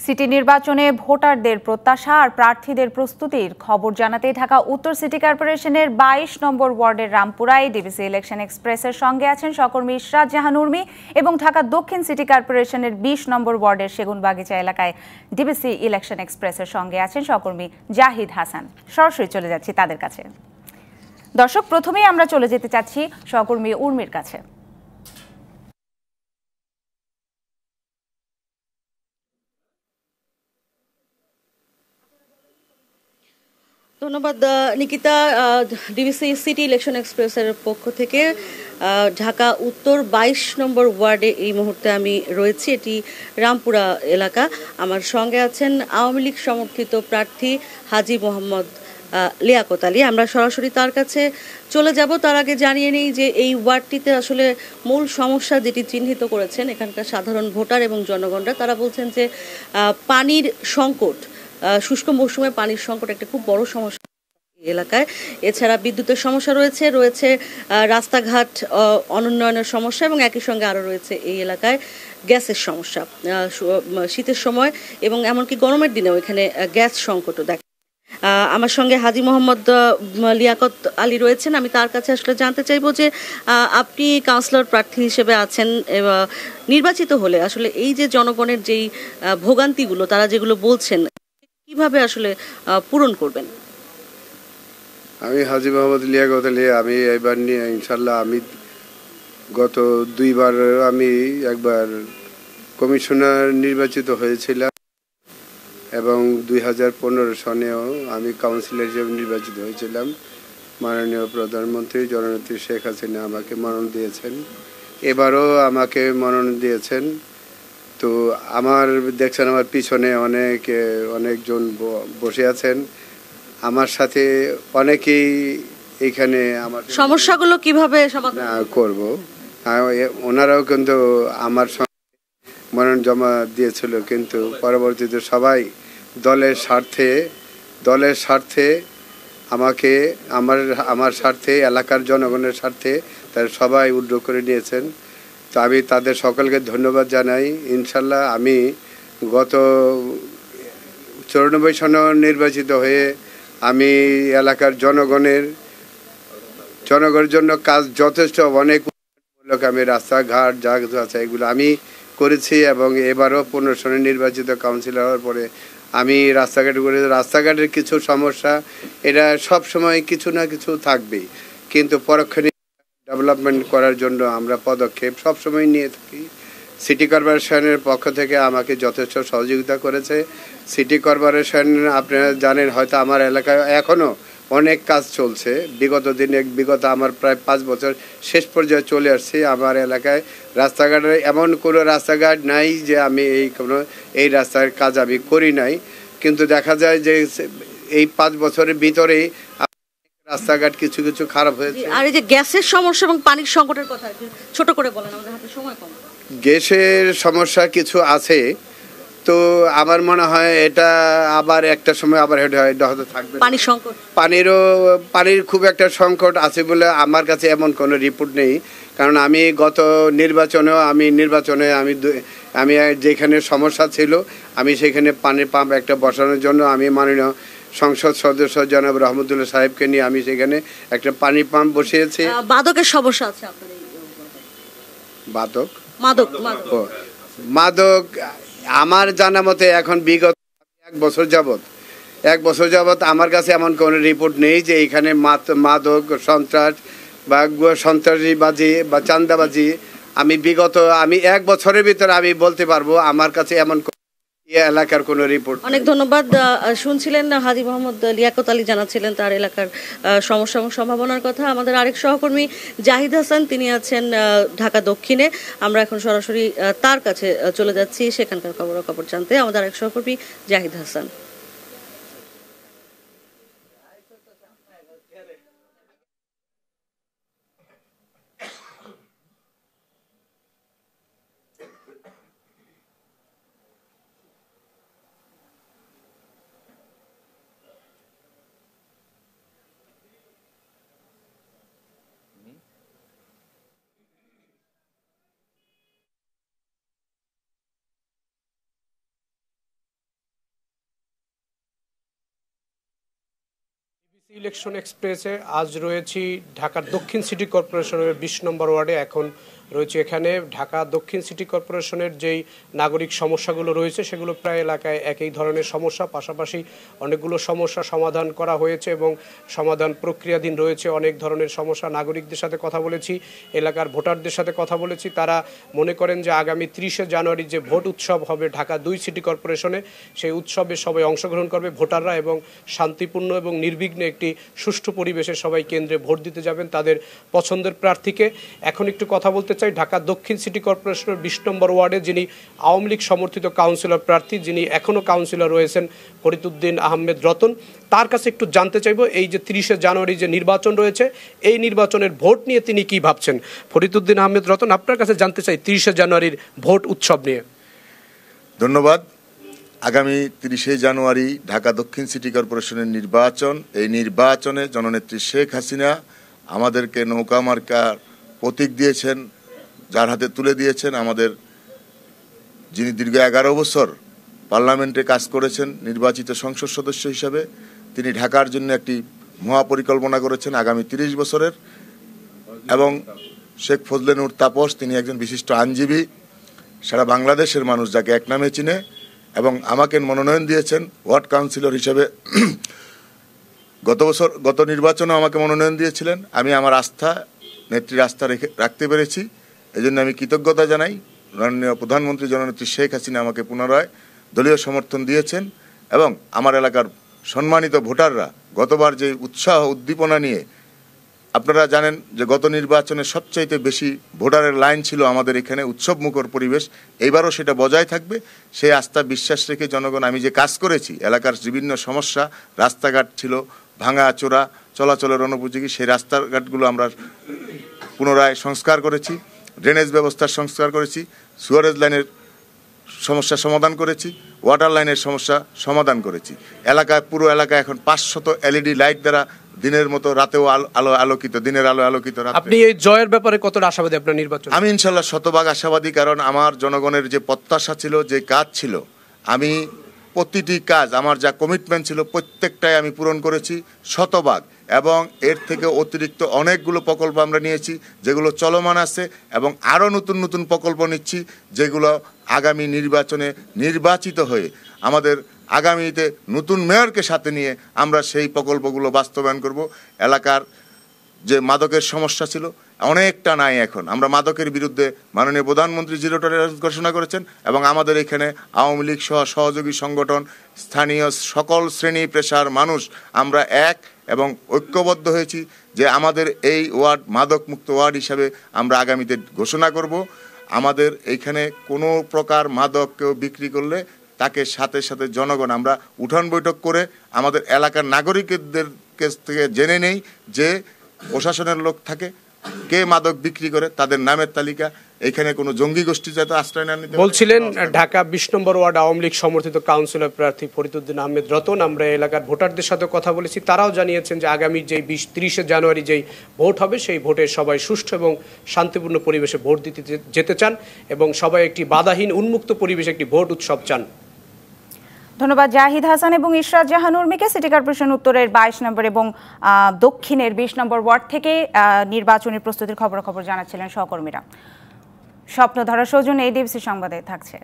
City নির্বাচনে ভোটারদের প্রত্যাশা আর প্রার্থীদের প্রস্তুতির খবর জানাতে ঢাকা উত্তর সিটি কর্পোরেশনের বাইশ নম্বর ওয়ার্ডের রামপুরায় ডিবিসি ইলেকশন এক্সপ্রেসের সঙ্গে আছেন সকর্মী ইশরাত জাহান উর্মি এবং ঢাকা দক্ষিণ সিটি কর্পোরেশনের বিশ নম্বর ওয়ার্ডের সেগুনবাগিচা এলাকায় ডিবিসি ইলেকশন এক্সপ্রেসের সঙ্গে আছেন সকর্মী জাহিদ হাসান। সরাসরি চলে যাচ্ছি তাদের কাছে। দর্শক, প্রথমেই আমরা চলে যেতে চাচ্ছি সহকর্মী উর্মির কাছে। ধন্যবাদ নিকিতা। ডিবিসি সিটি ইলেকশন এক্সপ্রেসের পক্ষ থেকে ঢাকা উত্তর বাইশ নম্বর ওয়ার্ডে এই মুহূর্তে আমি রয়েছি। এটি রামপুরা এলাকা। আমার সঙ্গে আছেন আওয়ামী লীগ সমর্থিত প্রার্থী হাজি মোহাম্মদ লিয়াকত আলী। আমরা সরাসরি তার কাছে চলে যাব। তার আগে জানিয়ে নিই যে এই ওয়ার্ডটিতে আসলে মূল সমস্যা যেটি চিহ্নিত করেছেন এখানকার সাধারণ ভোটার এবং জনগণরা, তারা বলছেন যে পানির সংকট শুষ্ক মৌসুমে পানির সংকট একটা খুব বড় সমস্যা এলাকায়। এছাড়া বিদ্যুতের সমস্যা রয়েছে রয়েছে রাস্তাঘাট অনুন্নয়নের সমস্যা এবং একই সঙ্গে আরও রয়েছে এই এলাকায় গ্যাসের সমস্যা। শীতের সময় এবং এমনকি গরমের দিনেও এখানে গ্যাস সংকটও দেখা আমার সঙ্গে হাজি মোহাম্মদ লিয়াকত আলী রয়েছেন। আমি তার কাছে আসলে জানতে চাইব যে আপনি কাউন্সিলর প্রার্থী হিসেবে আছেন নির্বাচিত হলে আসলে এই যে জনগণের যেই ভোগান্তিগুলো, তারা যেগুলো বলছেন কীভাবে আসলে পূরণ করবেন? আমি হাজি মোহাম্মদ লিয়াকত আলী আমি এবার নিয়ে ইনশাল্লাহ আমি গত দুইবার আমি একবার কমিশনার নির্বাচিত হয়েছিলাম এবং দুই হাজার পনেরো সনেও আমি কাউন্সিলর হিসেবে নির্বাচিত হয়েছিলাম। মাননীয় প্রধানমন্ত্রী জননেত্রী শেখ হাসিনা আমাকে মনোনয়ন দিয়েছেন। এবারও আমাকে মনোনয়ন দিয়েছেন। তো আমার দেখছেন আমার পিছনে অনেক অনেকজন বসে আছেন। আমার সাথে অনেকেই এখানে আমার সমস্যাগুলো কীভাবে সমাধান করব। ওনারাও কিন্তু আমার সঙ্গে মনোনয়ন জমা দিয়েছিল কিন্তু পরবর্তীতে সবাই দলের স্বার্থে দলের স্বার্থে আমাকে আমার আমার স্বার্থে এলাকার জনগণের স্বার্থে তারা সবাই উদ্যোগ করে নিয়েছেন। তো আমি তাদের সকলকে ধন্যবাদ জানাই। ইনশাল্লাহ আমি গত চৌরানব্বই সন নির্বাচিত হয়ে আমি এলাকার জনগণের জনগণের জন্য কাজ যথেষ্ট, অনেক আমি রাস্তাঘাট যা কিছু আছে এগুলো আমি করেছি এবং এবারও পনেরো সনে নির্বাচিত কাউন্সিলর হওয়ার পরে আমি রাস্তাঘাট করে, রাস্তাঘাটের কিছু সমস্যা, এটা সব সময় কিছু না কিছু থাকবেই। কিন্তু পরক্ষণে ডেভেলপমেন্ট করার জন্য আমরা পদক্ষেপ সবসময় নিয়ে থাকি। সিটি কর্পোরেশনের পক্ষ থেকে আমাকে যথেষ্ট সহযোগিতা করেছে। সিটি কর্পোরেশন আপনারা জানেন, হয়তো আমার এলাকায় এখনও অনেক কাজ চলছে। বিগত দিনে, বিগত আমার প্রায় পাঁচ বছর শেষ পর্যায়ে চলে আসছি আমার এলাকায়। রাস্তাঘাটের এমন কোনো রাস্তাঘাট নাই যে আমি এই কোনো, এই রাস্তার কাজ আমি করি নাই। কিন্তু দেখা যায় যে এই পাঁচ বছরের ভিতরেই রাস্তাঘাট কিছু কিছু খারাপ হয়েছে। আর এই যে গ্যাসের সমস্যা এবং পানির সংকটের কথা ছোট করে বলেন আমাদের হাতে সময় কম। গ্যাসের সমস্যা কিছু আছে তো আমার মনে হয় এটা আবার একটা সময় আবার এটা হয়তো থাকবে না। পানির সংকট। পানিরও পানির খুব একটা সংকট আছে বলে আমার কাছে এমন কোনো রিপোর্ট নেই। কারণ আমি গত নির্বাচনেও আমি নির্বাচনে আমি আমি যেখানে সমস্যা ছিল আমি সেখানে পানির পাম্প একটা বসানোর জন্য আমি মাননীয় সংসদ সদস্য জনাব রহমতুল্লাহ সাহেবকে নিয়ে আমি সেখানে একটা পানির পাম্প বসিয়েছি। আহ, মাদকের সমস্যা আছে মাদক মাদক। ও, মাদক আমার জানা মতে এখন বিগত এক বছর যাবত এক বছর যাবত আমার কাছে এমন কোনো রিপোর্ট নেই যে এখানে মাদক সন্ত্রাস বা সন্ত্রাসীবাজি বা চান্দাবাজি আমি বিগত আমি এক বছরের ভিতরে আমি বলতে পারব আমার কাছে এমন এলাকার কোনো রিপোর্ট অনেক ধন্যবাদ। শুনছিলেন হাজি মোহাম্মদ লিয়াকত আলী জানাচ্ছিলেন তার এলাকার সমস্যা এবং সম্ভাবনার কথা। আমাদের আরেক সহকর্মী জাহিদ হাসান তিনি আছেন ঢাকা দক্ষিণে। আমরা এখন সরাসরি তার কাছে চলে যাচ্ছি। সেখানকার খবরাখবর জানতে আমাদের আরেক সহকর্মী জাহিদ হাসান। ইলেকশন এক্সপ্রেসে আজ রয়েছি ঢাকার দক্ষিণ সিটি কর্পোরেশনের বিশ নম্বর ওয়ার্ডে। এখন রয়েছে এখানে। ঢাকা দক্ষিণ সিটি কর্পোরেশনের যেই নাগরিক সমস্যাগুলো রয়েছে, সেগুলো প্রায় এলাকায় একই ধরনের সমস্যা। পাশাপাশি অনেকগুলো সমস্যা সমাধান করা হয়েছে এবং সমাধান প্রক্রিয়াধীন রয়েছে। অনেক ধরনের সমস্যা নাগরিকদের সাথে কথা বলেছি, এলাকার ভোটারদের সাথে কথা বলেছি। তারা মনে করেন যে আগামী ত্রিশে জানুয়ারি যে ভোট উৎসব হবে ঢাকা দুই সিটি কর্পোরেশনে, সেই উৎসবে সবাই অংশগ্রহণ করবে ভোটাররা এবং শান্তিপূর্ণ এবং নির্বিঘ্নে একটি সুষ্ঠু পরিবেশে সবাই কেন্দ্রে ভোট দিতে যাবেন তাদের পছন্দের প্রার্থীকে। এখন একটু কথা বলতে চাই ঢাকা দক্ষিণ সিটি কর্পোরেশনের বিশ নম্বর ওয়ার্ডে যিনি আওয়ামী লীগ সমর্থিত কাউন্সিলর প্রার্থী, যিনি এখনও কাউন্সিলর রয়েছেন ফরিদুদ্দিন আহমেদ রতন। তার কাছে একটু জানতে চাইব, এই যে তিরিশে জানুয়ারি যে নির্বাচন রয়েছে, এই নির্বাচনের ভোট নিয়ে তিনি কি ভাবছেন? ফরিদুদ্দিন আহমেদ রতন, আপনার কাছে জানতে চাই তিরিশে জানুয়ারির ভোট উৎসব নিয়ে। ধন্যবাদ। আগামী তিরিশে জানুয়ারি ঢাকা দক্ষিণ সিটি কর্পোরেশনের নির্বাচন। এই নির্বাচনে জননেত্রী শেখ হাসিনা আমাদেরকে নৌকা মার্কার প্রতীক দিয়েছেন। যার হাতে তুলে দিয়েছেন আমাদের যিনি দীর্ঘ এগারো বছর পার্লামেন্টে কাজ করেছেন, নির্বাচিত সংসদ সদস্য হিসাবে, তিনি ঢাকার জন্য একটি মহাপরিকল্পনা করেছেন আগামী তিরিশ বছরের। এবং শেখ ফজলে নূর তাপস, তিনি একজন বিশিষ্ট আইনজীবী, সারা বাংলাদেশের মানুষ যাকে এক নামে চিনে এবং আমাকে মনোনয়ন দিয়েছেন ওয়ার্ড কাউন্সিলর হিসেবে। গত বছর, গত নির্বাচনে আমাকে মনোনয়ন দিয়েছিলেন। আমি আমার আস্থা, নেত্রীর আস্থা রেখে, রাখতে পেরেছি। এই জন্য আমি কৃতজ্ঞতা জানাই। মাননীয় প্রধানমন্ত্রী জননেত্রী শেখ হাসিনা আমাকে পুনরায় দলীয় সমর্থন দিয়েছেন এবং আমার এলাকার সম্মানিত ভোটাররা গতবার যে উৎসাহ উদ্দীপনা নিয়ে, আপনারা জানেন যে গত নির্বাচনে সবচাইতে বেশি ভোটারের লাইন ছিল আমাদের এখানে উৎসব মুখর পরিবেশ, এইবারও সেটা বজায় থাকবে। সেই আস্থা বিশ্বাস রেখে জনগণ, আমি যে কাজ করেছি, এলাকার বিভিন্ন সমস্যা, রাস্তাঘাট ছিল, ভাঙা চোরা, চলাচলের অনুপযোগী, সেই রাস্তাঘাটগুলো আমরা পুনরায় সংস্কার করেছি। ড্রেনেজ ব্যবস্থার সংস্কার করেছি সুয়ারেজ লাইনের সমস্যা সমাধান করেছি ওয়াটার লাইনের সমস্যা সমাধান করেছি। এলাকায় পুরো এলাকায় এখন পাঁচশত এলইডি লাইট দ্বারা দিনের মতো রাতেও আলো আলো আলোকিত দিনের আলো আলোকিত আপনি এই জয়ের ব্যাপারে কতটা আশাবাদী আপনার নির্বাচন? আমি ইনশাল্লাহ শতভাগ আশাবাদী কারণ আমার জনগণের যে প্রত্যাশা ছিল যে কাজ ছিল আমি প্রতিটি কাজ, আমার যা কমিটমেন্ট ছিল প্রত্যেকটাই আমি পূরণ করেছি শতভাগ। এবং এর থেকে অতিরিক্ত অনেকগুলো প্রকল্প আমরা নিয়েছি, যেগুলো চলমান আছে এবং আরও নতুন নতুন প্রকল্প নিচ্ছি, যেগুলো আগামী নির্বাচনে নির্বাচিত হয়ে আমাদের আগামীতে নতুন মেয়রকে সাথে নিয়ে আমরা সেই প্রকল্পগুলো বাস্তবায়ন করব। এলাকার যে মাদকের সমস্যা ছিল অনেকটা নাই এখন। আমরা মাদকের বিরুদ্ধে মাননীয় প্রধানমন্ত্রী জিরো টলারেন্স ঘোষণা করেছেন এবং আমাদের এখানে আওয়ামী লীগ সহ সহযোগী সংগঠন, স্থানীয় সকল শ্রেণি পেশার মানুষ, আমরা এক এবং ঐক্যবদ্ধ হয়েছি যে আমাদের এই ওয়ার্ড মাদক মুক্ত ওয়ার্ড হিসাবে আমরা আগামীতে ঘোষণা করব। আমাদের এইখানে কোনো প্রকার মাদক কেউ বিক্রি করলে তাকে সাথে সাথে জনগণ, আমরা উঠান বৈঠক করে আমাদের এলাকার নাগরিকদের কাছ থেকে জেনে নেই যে প্রশাসনের লোক থাকে কে মাদক বিক্রি করে, তাদের নামের তালিকা, এখানে কোনো জঙ্গি গোষ্ঠী যাতে আশ্রয় না নিতে বলছিলেন ঢাকা বিশ নম্বর ওয়ার্ড আওয়ামী লীগ সমর্থিত কাউন্সিলর প্রার্থী ফরিদুদ্দিন আহমেদ রতন। আমরা এলাকার ভোটারদের সাথে কথা বলেছি। তারাও জানিয়েছেন যে আগামী যেই বিশ, তিরিশে জানুয়ারি যেই ভোট হবে, সেই ভোটে সবাই সুষ্ঠু এবং শান্তিপূর্ণ পরিবেশে ভোট দিতে যেতে চান এবং সবাই একটি বাধাহীন, উন্মুক্ত পরিবেশে একটি ভোট উৎসব চান। ধন্যবাদ, জাহিদ হাসান এবং ইশরাত জাহান উর্মিকে সিটি কর্পোরেশন উত্তরের বাইশ নম্বর এবং দক্ষিণের বিশ নম্বর ওয়ার্ড থেকে নির্বাচনী প্রস্তুতির খবরাখবর জানাচ্ছিলেন সহকর্মীরা। স্বপ্ন ধরা সৌজন্য এই ডিবিসি সংবাদে থাকছে।